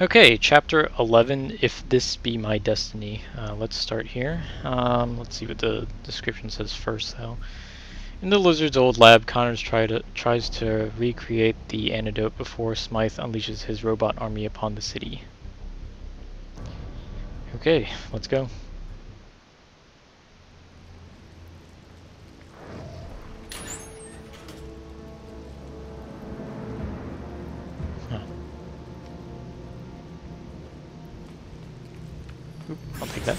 Okay, chapter 11, If This Be My Destiny. Uh, let's start here. Um, let's see what the description says first, though. In the lizard's old lab, Connors to, tries to recreate the antidote before Smythe unleashes his robot army upon the city. Okay, let's go. I'll take that.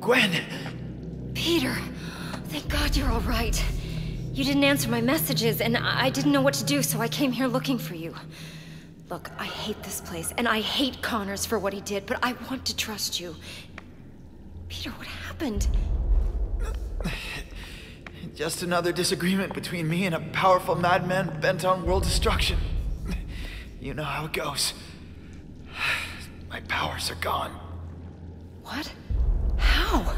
Gwen! Peter, thank God you're all right. You didn't answer my messages, and I I didn't know what to do, so I came here looking for you. Look, I hate this place, and I hate Connors for what he did, but I want to trust you. Peter, what happened? Just another disagreement between me and a powerful madman bent on world destruction. You know how it goes. My powers are gone. What? How?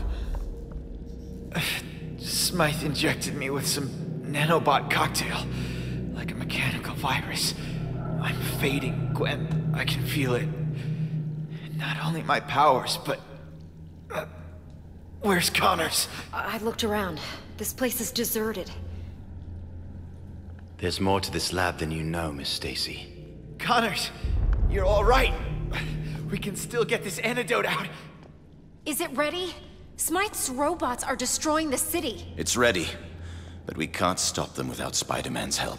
Smythe injected me with some nanobot cocktail, like a mechanical virus. I'm fading, Gwen. I can feel it. Not only my powers, but. uh, where's Connors? I I looked around. This place is deserted. There's more to this lab than you know, Miss Stacy. Connors, you're all right. We can still get this antidote out. Is it ready? Smythe's robots are destroying the city. It's ready, but we can't stop them without Spider-Man's help.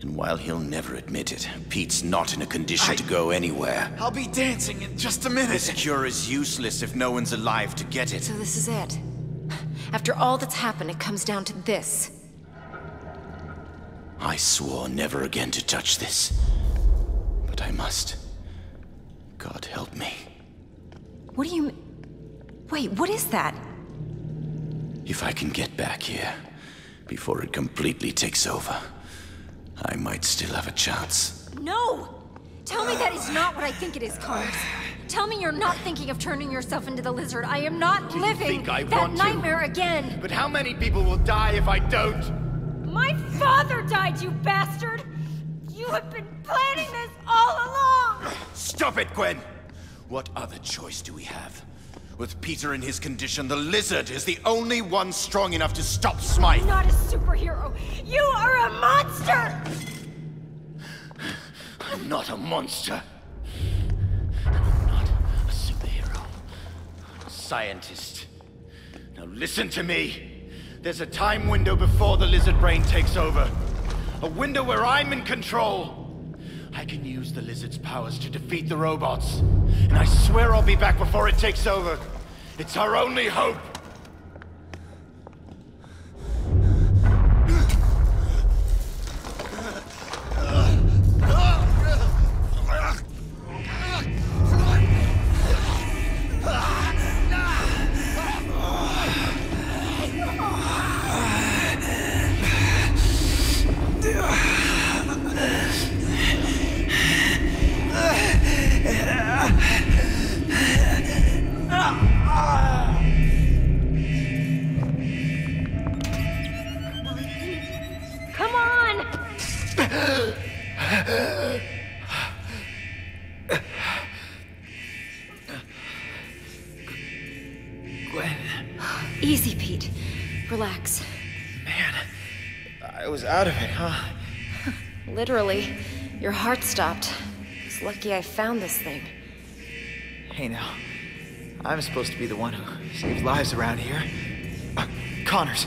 And while he'll never admit it, Pete's not in a condition I- to go anywhere. I'll be dancing in just a minute. This cure is useless if no one's alive to get it. So this is it. After all that's happened, it comes down to this. I swore never again to touch this. But I must. God help me. What do you... m- Wait, what is that? If I can get back here before it completely takes over, I might still have a chance. No! Tell me that is not what I think it is, Connors. Tell me you're not thinking of turning yourself into the lizard. I am not living think I that want to? nightmare again. But how many people will die if I don't? My father died, you bastard! You have been planning this all along! Stop it, Gwen! What other choice do we have? With Peter in his condition, the lizard is the only one strong enough to stop Smythe. Not a superhero. You are a monster! I'm not a monster. I'm not a superhero. I'm a scientist. Now listen to me. There's a time window before the lizard brain takes over. A window where I'm in control. Can use the lizard's powers to defeat the robots. And I swear I'll be back before it takes over. It's our only hope. Easy, Pete. Relax. man. I was out of it, huh? Literally, your heart stopped. It's lucky I found this thing. Hey now. I'm supposed to be the one who saves lives around here. Uh, Connors.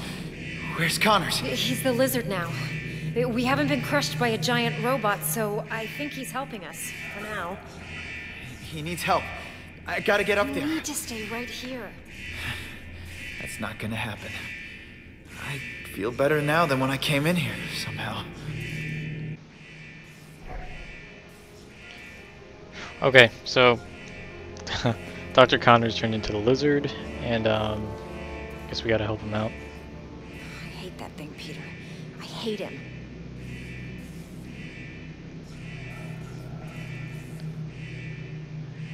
Where's Connors? He's the lizard now. We haven't been crushed by a giant robot, so I think he's helping us, for now. He needs help. I gotta get up You there. need to stay right here. That's not gonna happen. I feel better now than when I came in here, somehow. Okay, so Dr. Connors turned into the lizard, and um, I guess we gotta help him out. I hate that thing, Peter. I hate him.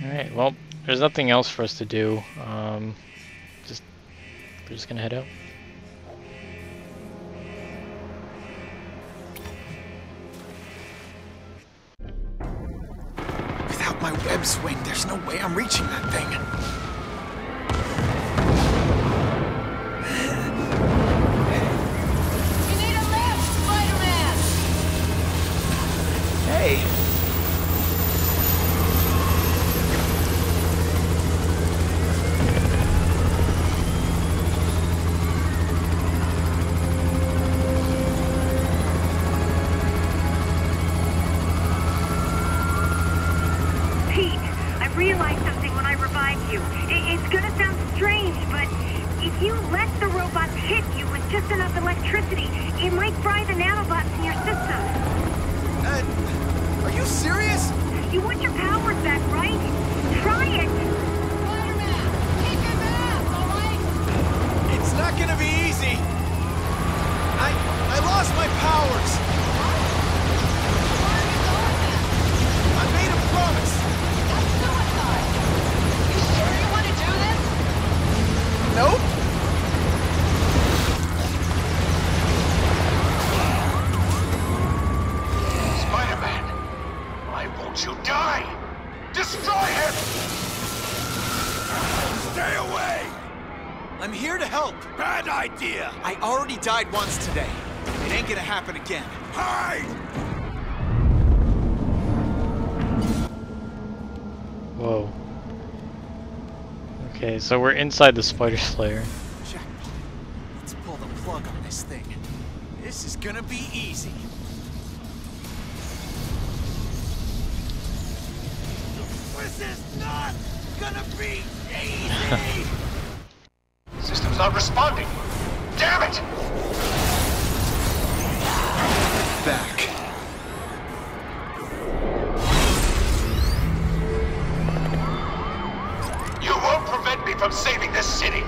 Alright, well, there's nothing else for us to do. Um, just We're just gonna head out. Without my web swing, there's no way I'm reaching that thing. You need a lift, Spider-Man! Hey, help. Bad idea! I already died once today. It ain't gonna happen again. Hide! Whoa. Okay, so we're inside the spider slayer. Jackpot. Let's pull the plug on this thing. This is gonna be easy. This is not gonna be easy! System's not responding. Damn it! Back. You won't prevent me from saving this city!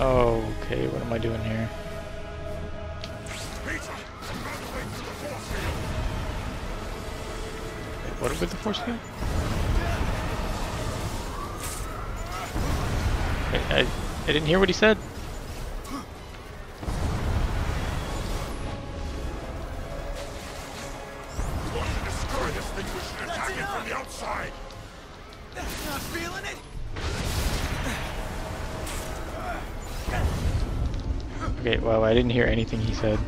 Okay, what am I doing here? Wait, what with the force field? I, I, I didn't hear what he said. Destroy this thing, we should attack it from the outside! Not feeling it? Okay, well, I didn't hear anything he said.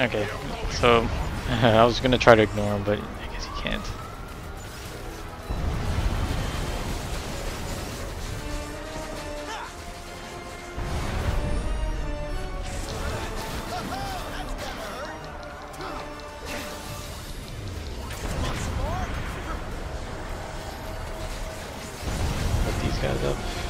Okay, so I was gonna try to ignore him, but I guess you can't. Put these guys up.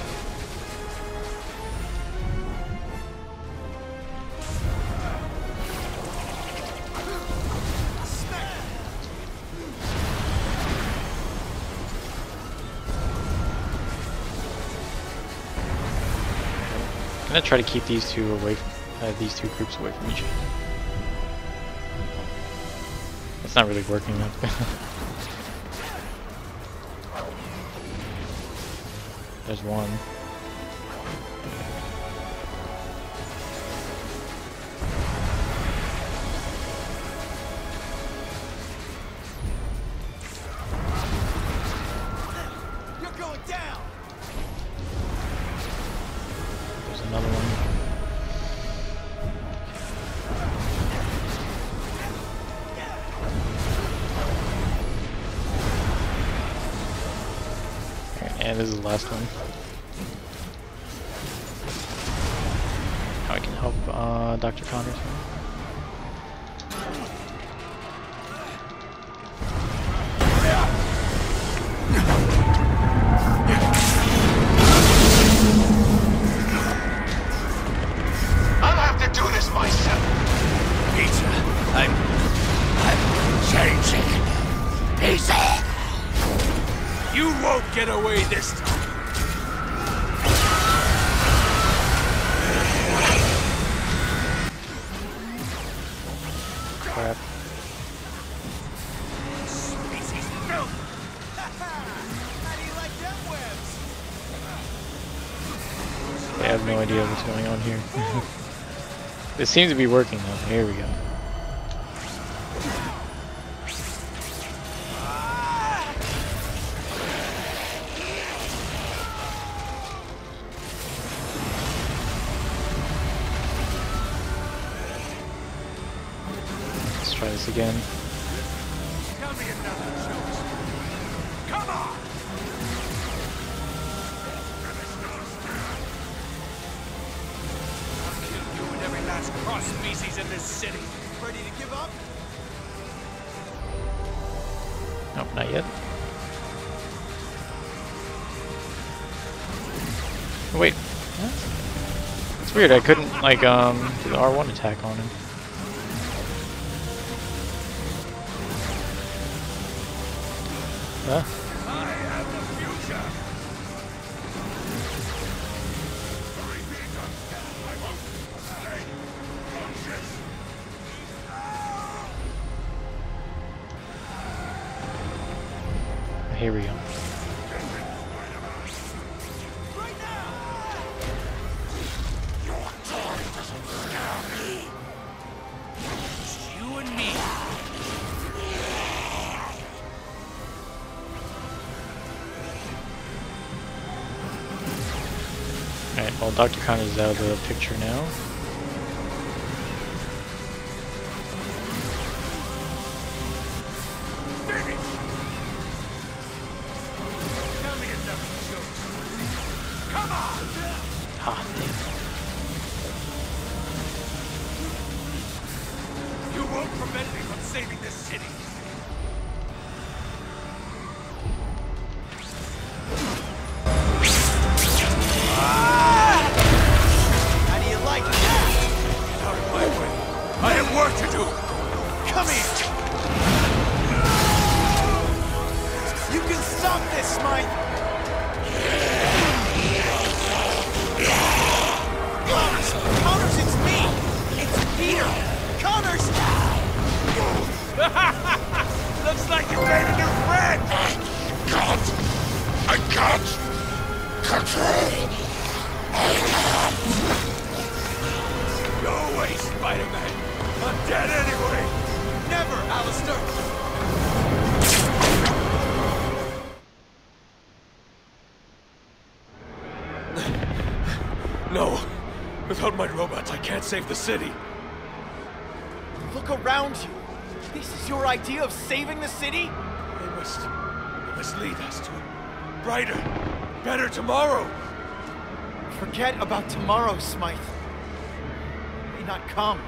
Try to keep these two away, uh, these two groups away from each other. That's not really working though. There's one. And this is the last one. How I can help uh, Dr. Connors. here. I'll have to do this myself. Peter, I'm. I'm changing. Peter! You won't get away this time! Crap. Species filth! How do you like them webs? I have no idea what's going on here. this seems to be working though. Here we go. This city. Ready to give up? Nope, not yet. Wait, what? It's weird, I couldn't, like, um, do the R1 attack on him. Here we go. Alright, well, Dr. Khan is out of the picture now. Come No! Without my robots, I can't save the city! Look around you. This is your idea of saving the city? They must... They must lead us to a brighter, better tomorrow! Forget about tomorrow, Smythe. May not come.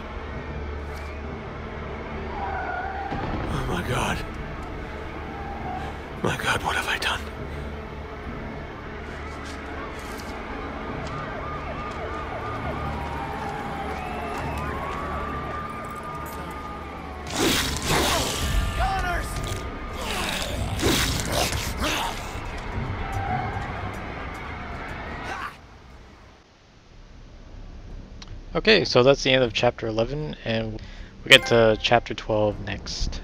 My god. My god, what have I done? Okay, so that's the end of chapter 11, and we'll get to chapter 12 next.